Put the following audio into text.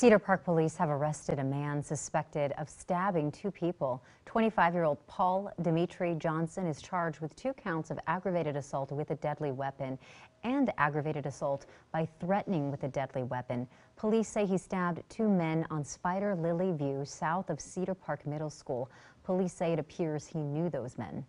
Cedar Park police have arrested a man suspected of stabbing two people. 25-year-old Paul Dimitri Johnson is charged with two counts of aggravated assault with a deadly weapon and aggravated assault by threatening with a deadly weapon. Police say he stabbed two men on Spider Lily View south of Cedar Park Middle School. Police say it appears he knew those men.